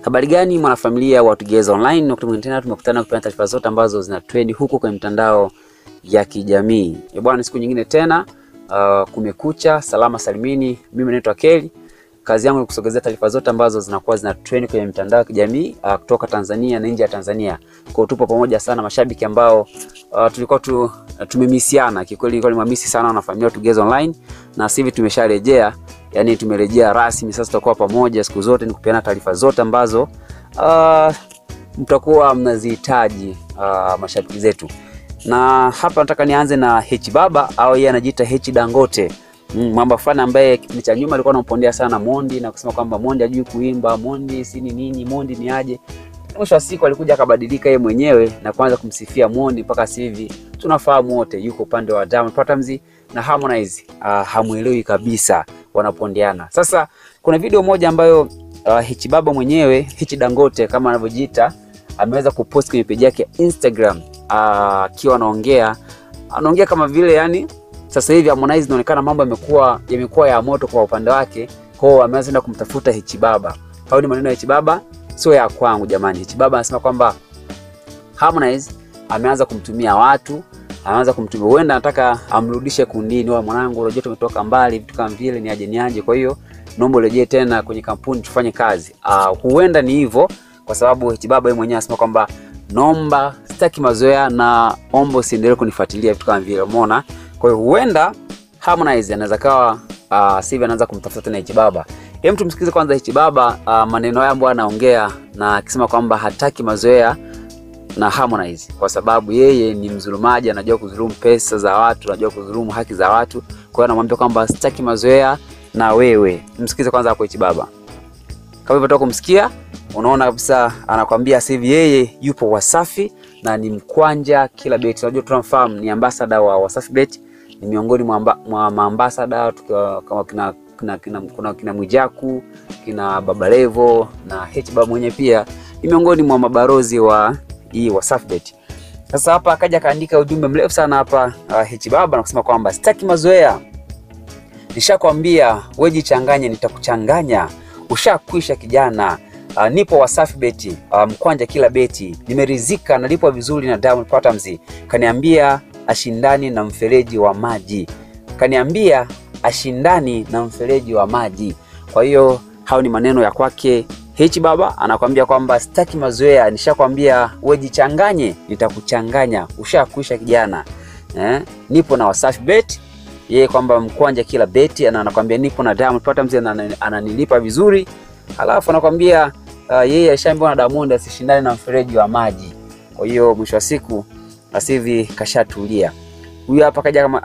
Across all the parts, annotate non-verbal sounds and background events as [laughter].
Habari gani mwanafamilia wa Tugeza Online, wakati mwingine tena tumekutana kupata taarifa zote ambazo zina trend huko kwenye mitandao ya kijamii. Ya bwana, siku nyingine tena uh, kumekucha, salama salimini. Mimi naitwa Kelly. Kazi yangu ni kusogezea taarifa zote ambazo zinakuwa zina trend kwenye mitandao ya kijamii uh, kutoka Tanzania na nje ya Tanzania. Kwa tupo pamoja sana mashabiki ambao uh, tulikuwa tu, uh, tumemisiana kikweli, ilikuwa ni mamisi sana wanafamilia wa Tugeza Online, na sasa hivi tumesharejea yani tumerejea rasmi sasa, tutakuwa pamoja siku zote ni kupeana taarifa zote ambazo uh, mtakuwa mnazihitaji uh, mashabiki zetu. Na hapa nataka nianze na H Baba au yeye anajiita H Dangote. Mm, mwamba fulani ambaye kipindi cha nyuma alikuwa anampondea sana Mondi na kusema kwamba Mondi hajui kuimba, Mondi si ni nini, Mondi ni aje. Mwisho wa siku alikuja akabadilika yeye mwenyewe na kuanza kumsifia Mondi mpaka sasa hivi tunafahamu wote yuko upande wa Diamond Platnumz na Harmonize uh, hamuelewi kabisa wanapondeana. Sasa kuna video moja ambayo uh, Hichi baba mwenyewe Hichi Dangote kama anavyojiita ameweza kupost kwenye page yake Instagram akiwa uh, anaongea anaongea kama vile yani sasa hivi Harmonize inaonekana mambo yamekuwa yamekuwa ya moto kwa upande wake, kwa hiyo ameanza kwenda kumtafuta Hichi Baba. Hao ni maneno ya Hichi Baba, sio ya kwangu jamani. Hichi Baba anasema kwamba Harmonize ameanza kumtumia watu anaanza kumtumia, huenda anataka amrudishe kundini, wa mwanangu, unajua tumetoka mbali, vitu kama vile ni aje ni aje, kwa hiyo naomba urejee tena kwenye kampuni tufanye kazi. Uh, huenda ni hivyo kwa sababu eti Baba yeye mwenyewe anasema kwamba naomba, sitaki mazoea na ombo usiendelee kunifuatilia vitu kama vile, umeona. Kwa hiyo huenda Harmonize anaweza kawa uh, sivyo anaanza kumtafuta tena H Baba. Hem, tumsikize kwanza H Baba uh, maneno haya ambayo anaongea na akisema kwamba hataki mazoea na Harmonize kwa sababu yeye ni mzulumaji, anajua kudhulumu pesa za watu, anajua kudhulumu haki za watu. Kwa hiyo anamwambia kwamba sitaki mazoea na wewe. Msikize kwanza hapo H Baba. Kama hivyo kumsikia, unaona kabisa anakwambia sasa hivi yeye yupo Wasafi na ni mkwanja kila beti. Unajua tunamfahamu ni ambassador wa Wasafi Bet, ni miongoni mwa maambassador kama kina kina, kina, kuna kina Mwijaku, kina Baba Levo na H Baba mwenyewe pia ni miongoni mwa mabarozi wa hii wa Safbet. Sasa hapa akaja akaandika ujumbe mrefu sana hapa uh, hichi Baba na kusema kwamba sitaki mazoea, nishakwambia wewe jichanganye, nitakuchanganya ushakwisha kijana. Uh, nipo Wasafi beti uh, mkwanja kila beti, nimerizika, nalipwa vizuri na Diamond Platnumz. Kaniambia ashindani na mfereji wa maji, kaniambia ashindani na mfereji wa maji. Kwa hiyo hao ni maneno ya kwake H Baba anakwambia kwamba sitaki mazoea, nishakwambia wewe jichanganye, nitakuchanganya, ushakwisha kijana. Eh, nipo na Wasafi Bet yeye kwamba mkwanja kila beti, ana anakwambia nipo na Diamond Platnumz ananilipa vizuri, alafu anakwambia uh, yeye alishaambiwa na Diamond asishindane na mfereji wa maji. Kwa hiyo mwisho wa siku asivi kashatulia. Huyu hapa kaja kama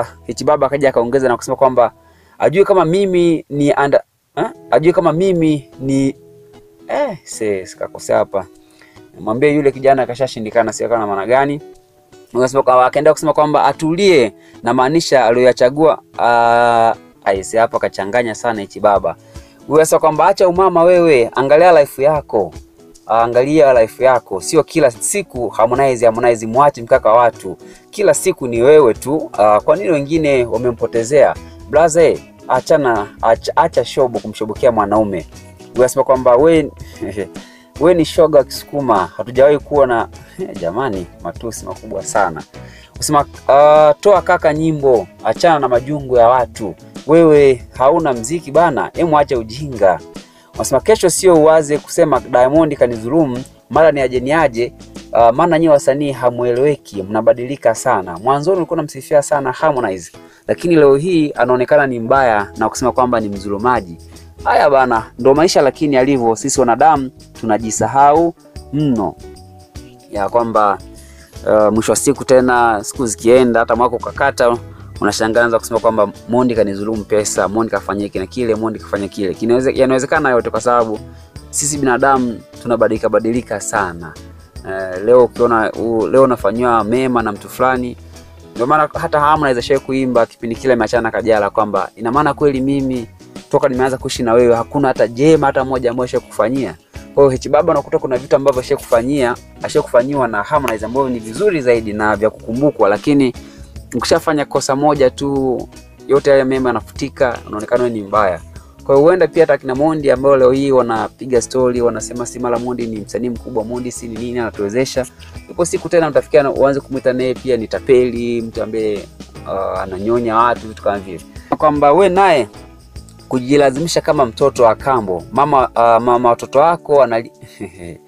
uh, hichi Baba akaja akaongeza na kusema kwamba ajue kama mimi ni anda, eh? ajue kama mimi ni Eh, se sikakosea hapa. Mwambie yule kijana kashashindikana, si kana maana gani? Unasema kwa akaenda kusema kwamba atulie na maanisha aliyoyachagua aise hapa kachanganya sana hichi baba. Wewe sasa kwamba acha umama wewe, angalia life yako. Angalia life yako, sio kila siku Harmonize Harmonize, mwache mkaka watu. Kila siku ni wewe tu. Uh, kwa nini wengine wamempotezea? Blaze, achana acha, acha shobo kumshobokea mwanaume unasema kwamba we [laughs] we ni shoga Kisukuma, hatujawahi kuwa na [laughs] jamani, matusi makubwa sana. Usema uh, toa kaka nyimbo, achana na majungu ya watu, wewe hauna mziki bana, hemu acha ujinga. Unasema kesho sio uwaze kusema Diamond kanidhulumu, mara ni aje ni aje. Uh, maana nyinyi wasanii hamueleweki, mnabadilika sana. Mwanzoni ulikuwa unamsifia sana Harmonize, lakini leo hii anaonekana ni mbaya na kusema kwamba ni mzulumaji. Haya bana, ndo maisha lakini alivyo. Sisi wanadamu tunajisahau mno, ya kwamba uh, mwisho wa siku tena siku zikienda, hata mwaka ukakata, unashangaza kusema kwamba Mondi kanizulumu pesa, Mondi kafanya hiki na kile, Mondi kafanya kile. Yanawezekana yote kwa sababu sisi binadamu tunabadilika badilika sana. Uh, leo ukiona uh, leo unafanywa mema na mtu fulani ndio maana hata Harmonize ashaye kuimba kipindi kile ameachana Kajala kwamba ina maana kweli mimi toka nimeanza kuishi na wewe hakuna hata jema hata moja ambayo ashaye kufanyia. Kwa hiyo Baba unakuta kuna vitu ambavyo ashaye kufanyia, ashaye kufanyiwa na Harmonize ambavyo ni vizuri zaidi na vya kukumbukwa, lakini ukishafanya kosa moja tu yote haya mema yanafutika, unaonekana ni mbaya. Kwa hiyo huenda pia hata kina Mondi ambao leo hii wanapiga stori wanasema si mara Mondi ni msanii mkubwa, Mondi si ni nini anatuwezesha. Ipo siku tena mtafikia uanze kumwita naye pia ni tapeli, mtu ambaye uh, ananyonya watu vitu kama vile. Kwamba we naye kujilazimisha kama mtoto wa kambo. Mama uh, mama watoto wako anali. [laughs]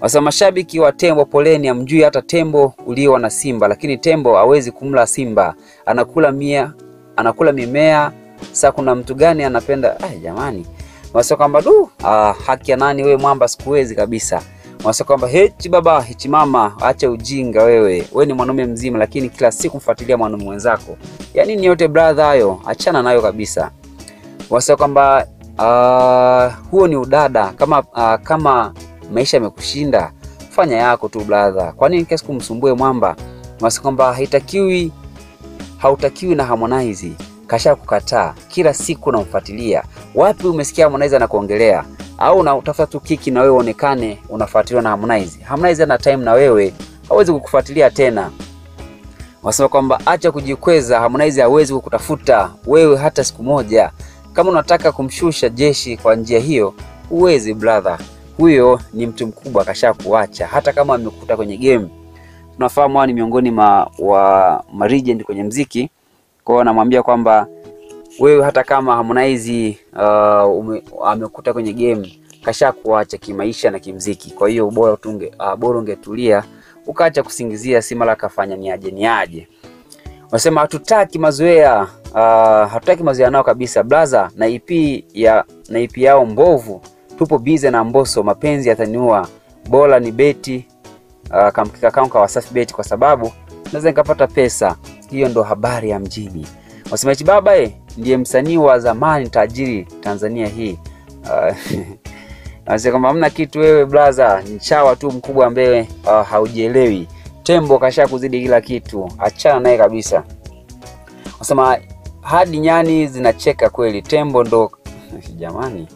Wasa mashabiki wa tembo poleni, amjui hata tembo uliwa na simba, lakini tembo hawezi kumla simba, anakula mia anakula mimea sasa kuna mtu gani anapenda ah, jamani, wasio kwamba du ah, haki ya nani wewe mwamba, sikuwezi kabisa. Wasio kwamba hechi baba hechi mama, acha ujinga wewe, we ni mwanaume mzima, lakini kila siku mfuatilia mwanaume mwenzako, Yani ni yote brother, hayo achana nayo kabisa. Wasio kwamba uh, huo ni udada. Kama uh, kama maisha yamekushinda fanya yako tu brother, kwa nini kesi kumsumbue mwamba? Wasio kwamba haitakiwi hautakiwi na Harmonize kasha kukataa kila siku unamfuatilia. Wapi umesikia Harmonize anakuongelea? Au unatafuta tu kiki na wewe uonekane unafuatiliwa na Harmonize? Harmonize ana time na wewe, hawezi kukufuatilia tena. Wasema kwamba acha kujikweza, Harmonize hawezi kukutafuta wewe hata siku moja. Kama unataka kumshusha jeshi kwa njia hiyo, uwezi brother. Huyo ni mtu mkubwa, kasha kuacha hata kama amekuta kwenye game. Tunafahamu hawa ni miongoni ma, wa ma kwenye mziki kwa hiyo anamwambia kwamba wewe hata kama Harmonize uh, amekuta kwenye game kasha kuacha kimaisha na kimziki. Kwa hiyo bora utunge uh, bora ungetulia ukaacha kusingizia si mara kafanya ni aje ni aje. Wasema hatutaki mazoea uh, hatutaki mazoea nao kabisa blaza, na EP ya na EP yao mbovu. Tupo bize na Mbosso, mapenzi yataniua, bora ni beti uh, kamkika kaunka Wasafi beti kwa sababu naweza nikapata pesa hiyo ndo habari ya mjini. Wasemaji baba eh, ndiye msanii wa zamani tajiri Tanzania hii. [laughs] Nasema kama hamna kitu wewe blaza, ni chawa tu mkubwa ambaye uh, haujielewi. Tembo kasha kuzidi kila kitu, achana naye kabisa. Wasema hadi nyani zinacheka kweli, tembo ndo [laughs] jamani.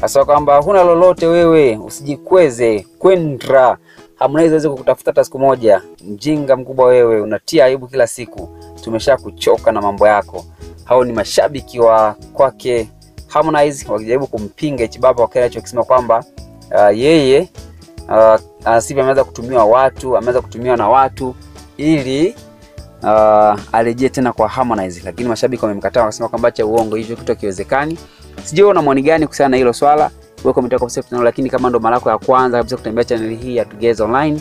Sasa kwamba huna lolote wewe, usijikweze kwendra Harmonize aweze kukutafuta hata siku moja. Mjinga mkubwa wewe, unatia aibu kila siku. Tumesha kuchoka na mambo yako. Hao ni mashabiki wa kwake Harmonize wakijaribu kumpinga hichi baba wakati alichokisema kwamba uh, yeye uh, anasivyo ameweza kutumiwa watu, ameweza kutumiwa na watu ili uh, arejee tena kwa Harmonize, lakini mashabiki wamemkataa wakasema kwamba cha uongo, hivyo kitu kiwezekani. Sijui una maoni gani kuhusiana na hilo swala? Comment yako hapo channel, lakini kama ndo mara yako ya kwanza kabisa kutembea channel hii ya Tugeza Online,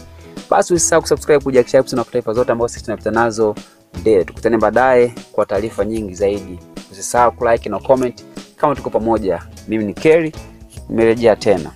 basi usisahau kusubscribe kuja kisha na taarifa zote ambazo sisi tunapita nazo. Ndio tukutane baadaye kwa taarifa nyingi zaidi. Usisahau kulike na comment kama tuko pamoja. Mimi ni Kerry, nimerejea tena.